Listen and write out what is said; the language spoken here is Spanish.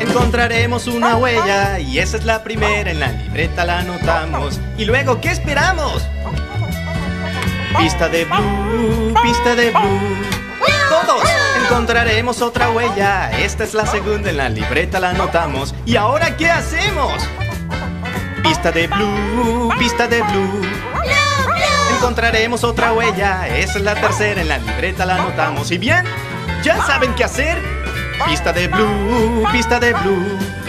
Encontraremos una huella y esa es la primera. En la libreta la anotamos. ¿Y luego qué esperamos? Pista de blue, pista de blue. Todos encontraremos otra huella. Esta es la segunda. En la libreta la anotamos. ¿Y ahora qué hacemos? Pista de blue, pista de blue. Encontraremos otra huella. Esa es la tercera. En la libreta la anotamos. ¿Y bien? ¿Ya saben qué hacer? Pista de blue, pista de blue.